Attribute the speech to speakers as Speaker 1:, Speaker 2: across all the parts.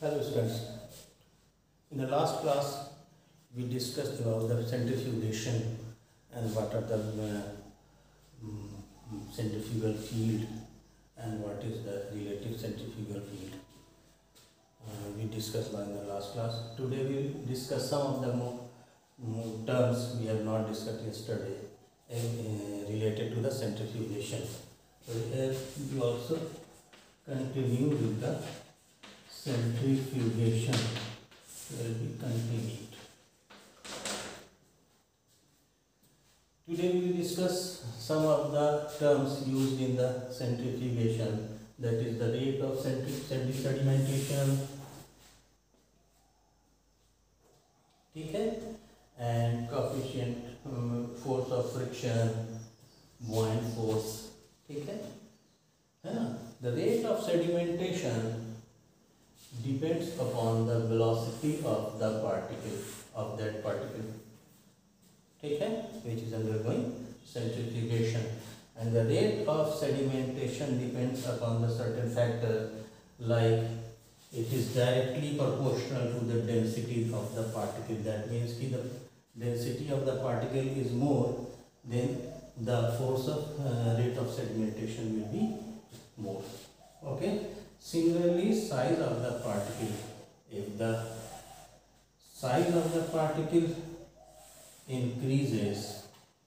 Speaker 1: Hello students. In the last class, we discussed about the centrifugation and what are the uh, mm, centrifugal field and what is the relative centrifugal field. Uh, we discussed in the last class. Today we discuss some of the more, more terms we have not discussed yesterday uh, related to the centrifugation. So here we also continue with the centrifugation will be continued. Today we will discuss some of the terms used in the centrifugation that is the rate of centri- centri- sedimentation ठीक है and coefficient um, force of friction buoyant force ठीक है है ना the rate of sedimentation depends upon the velocity of the particle of that particle ठीक है which is undergoing centrifugation and the rate of sedimentation depends upon the certain factor like it is directly proportional to the density of the particle that means ki the density of the particle is more then the force of uh, rate of sedimentation will be more okay Similarly, size of the particle. If the size of the particle increases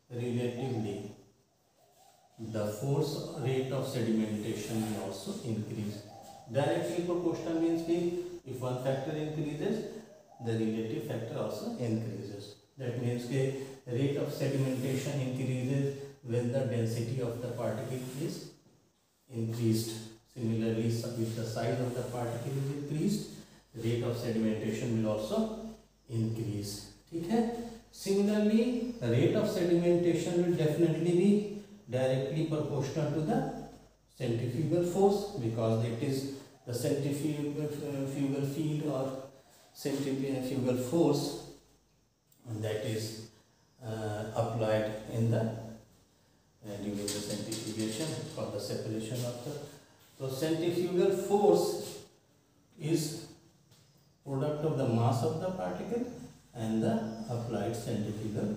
Speaker 1: relatively, the force rate of sedimentation will also increase. Directly proportional means ki if one factor increases, the relative factor also increases. That means ki rate of sedimentation increases when the density of the particle is increased. Similarly, if the size of the particle is increased, rate of sedimentation will also increase. ठीक है Similarly, the rate of sedimentation will definitely be directly proportional to the centrifugal force because it is the centrifugal field or centrifugal force that is uh, applied in the uh, during the centrifugation for the separation of the so centrifugal force is product of the mass of the particle and the applied centrifugal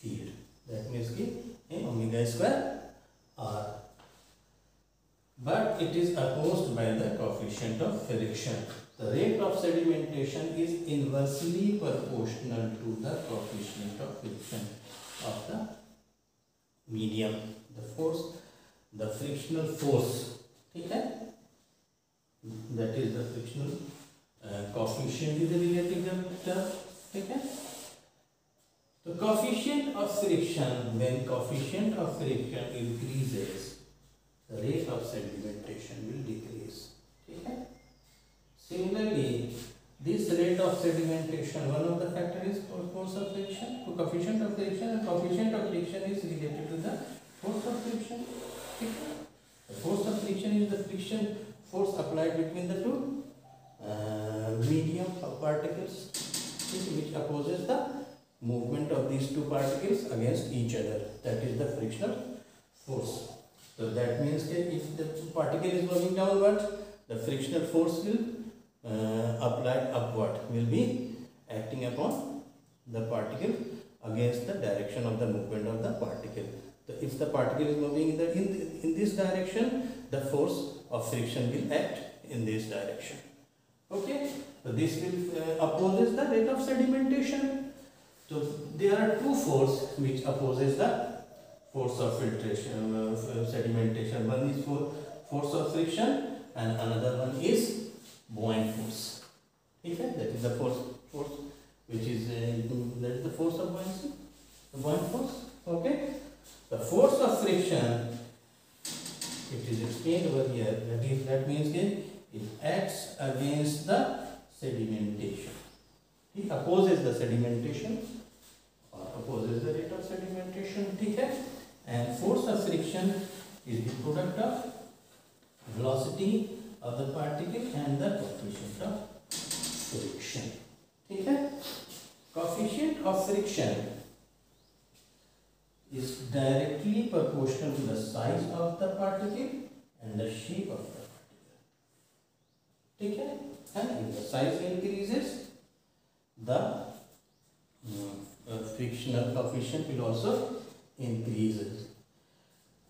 Speaker 1: field. That means ki in omega square r. But it is opposed by the coefficient of friction. The rate of sedimentation is inversely proportional to the coefficient of friction of the medium. The force, the frictional force ठीक है that is the frictional coefficient is relative term ठीक है तो coefficient of friction when coefficient of friction increases the rate of sedimentation will decrease ठीक है similarly this rate of sedimentation one of the factor is force of friction so coefficient of friction and coefficient of friction is related to the force of friction ठीक है force of is the friction force applied between the two uh, medium particles which opposes the movement of these two particles against each other. That is the frictional force. So that means that if the particle is moving downward, the frictional force will uh, applied upward will be acting upon the particle against the direction of the movement of the particle. So if the particle is moving in, the, in, in this direction, the force of friction will act in this direction. Okay, so this will uh, opposes the rate of sedimentation. So there are two forces which opposes the force of filtration, uh, sedimentation. One is for force of friction and another one is buoyant force. Okay, that is the force force which is uh, that is the force of buoyancy, the buoyant force. Explained over here, that, is, that means that it acts against the sedimentation. It opposes the sedimentation or opposes the rate of sedimentation, ठीक है? And force of friction is the product of velocity of the particle and the coefficient of friction. ठीक है? Coefficient of friction is directly proportional to the size of the particle and the shape of the particle. ठीक है है ना if the size increases the mm, uh, frictional coefficient will also increases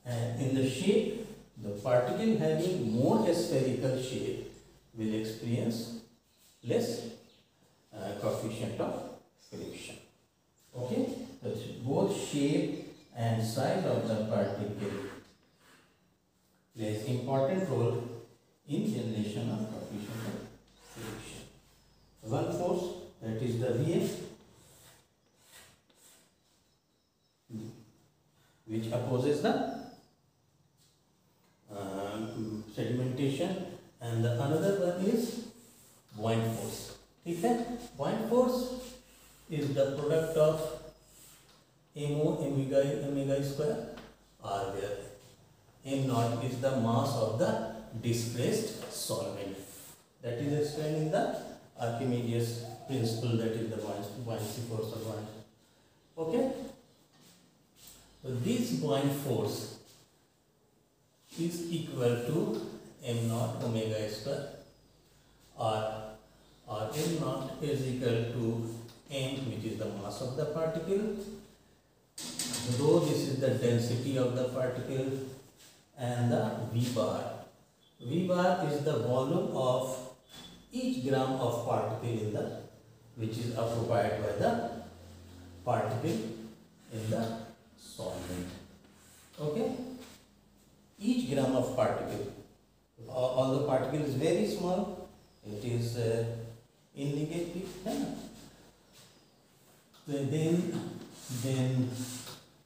Speaker 1: and in the shape the particle having more spherical shape will experience less uh, coefficient of friction okay so both shape and size of the particle plays important role in generation of coefficient of friction. One force that is the VA which opposes the um, sedimentation and the another one is buoyant force. ठीक है buoyant force is the product of mo omega omega square r where naught is the mass of the displaced solvent. That is explained in the Archimedes principle that is the buoyancy force of buoyancy. Okay? So this buoyant force is equal to m naught omega square or or m naught is equal to m which is the mass of the particle rho this is the density of the particle and the v bar. V bar is the volume of each gram of particle in the which is occupied by the particle in the solvent. Okay? Each gram of particle al- although particle is very small. It is uh, in negative yeah. Then then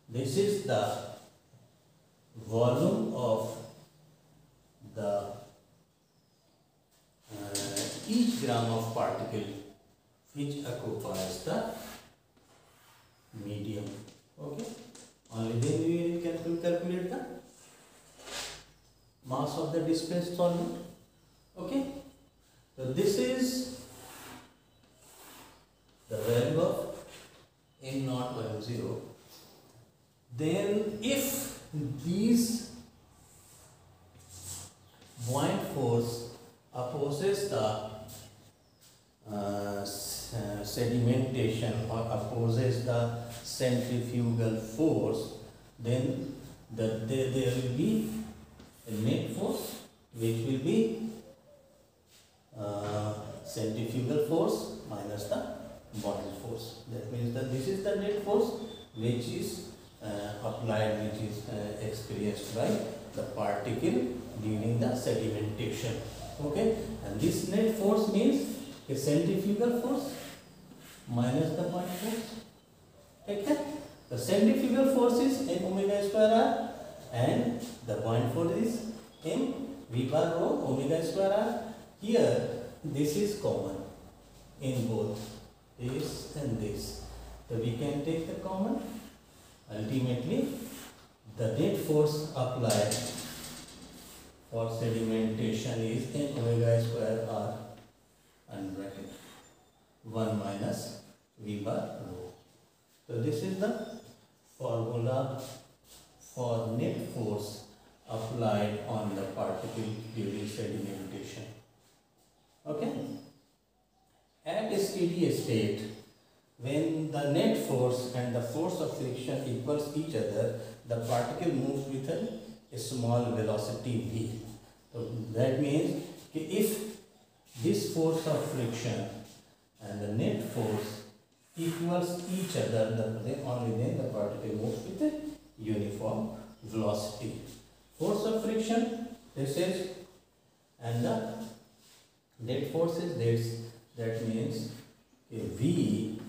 Speaker 1: this is the volume of the uh, each gram of particle which occupies the medium. Okay? Only then we can calculate the mass of the displaced solvent okay? So this is the value of m naught value 0 then if these buoyant force opposes the uh, s- uh, sedimentation or opposes the centrifugal force then the, there, there will be a net force which will be uh, centrifugal force minus the buoyant force. That means that this is the net force which is uh, applied, which is uh, experienced by the particle during the sedimentation. Okay, and this net force means a centrifugal force minus the buoyant force. Okay, the centrifugal force is m omega square r and the buoyant force is m v bar rho omega square r. Here, this is common in both this and this. So we can take the common. Ultimately, the net force applied for sedimentation is m omega square r and bracket 1 minus v bar rho. So this is the formula for net force applied on the particle during sedimentation. Okay? At steady state, when the net force and the force of friction equals each other, the particle moves with a, a small velocity v. So that means if this force of friction and the net force equals each other, the- then only then the particle moves with a uniform velocity. Force of friction, this is, and the net force is this, that means V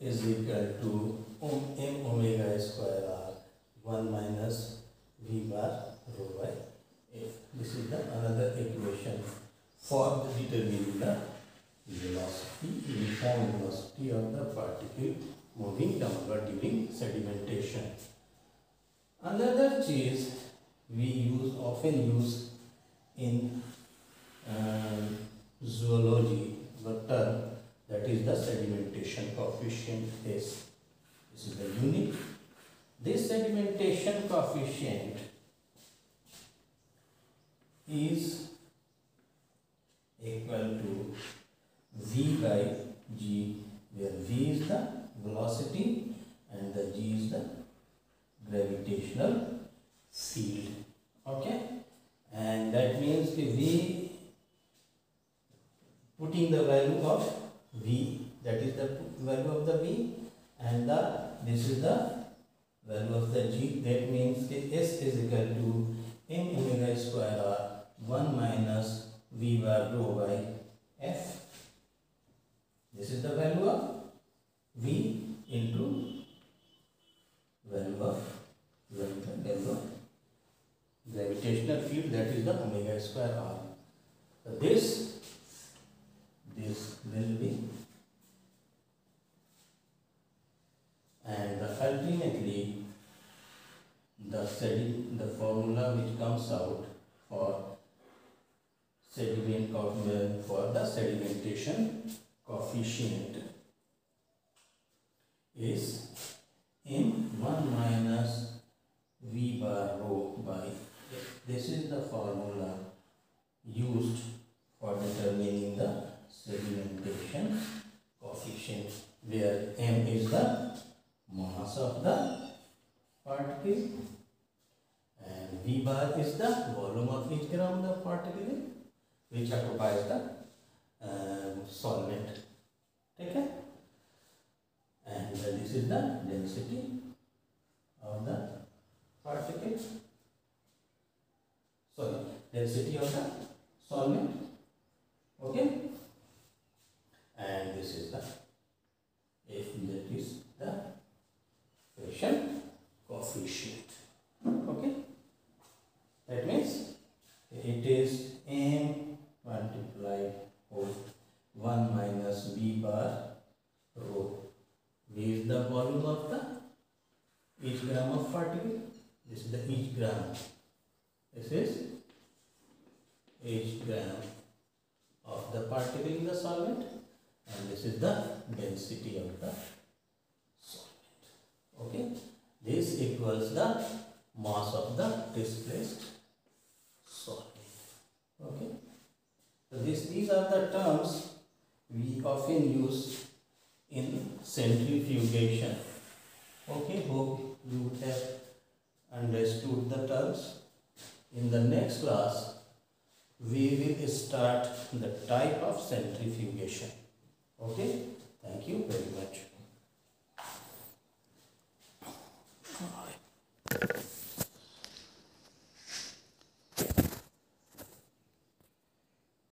Speaker 1: is equal to m omega square r 1 minus v bar rho by f. This is the another equation for determining the velocity, uniform velocity of the particle moving downward during sedimentation. Another cheese we use often use in um, zoology, the term that is the sedimentation coefficient S. This is the unit. This sedimentation coefficient is v by g where v is the velocity and the g is the gravitational field. Okay? And that means we putting the value of v that is the value of the v and the this is the value of the g. That means s is equal to m omega square r 1 minus v bar rho by square r. So this this will be and ultimately the sedi- the formula which comes out for sediment for the sedimentation coefficient is m 1 minus v bar rho by this is the formula used for determining the sedimentation coefficient where m is the mass of the particle and v bar is the volume of each gram of particle which occupies the um, solvent. Okay? And this is the density of the particle. Sorry density of the solvent okay? And this is the if that is the friction coefficient. Okay? That means it is m multiplied with 1 minus v bar rho. V is the volume of the each gram of particle? This is the each gram. This is each gram of the particle in the solvent and this is the density of the solvent. Okay? This equals the mass of the displaced solvent. Okay? So this these are the terms we often use in centrifugation. Okay? Hope you have understood the terms. In the next class we will start the type of centrifugation. Okay? Thank you very much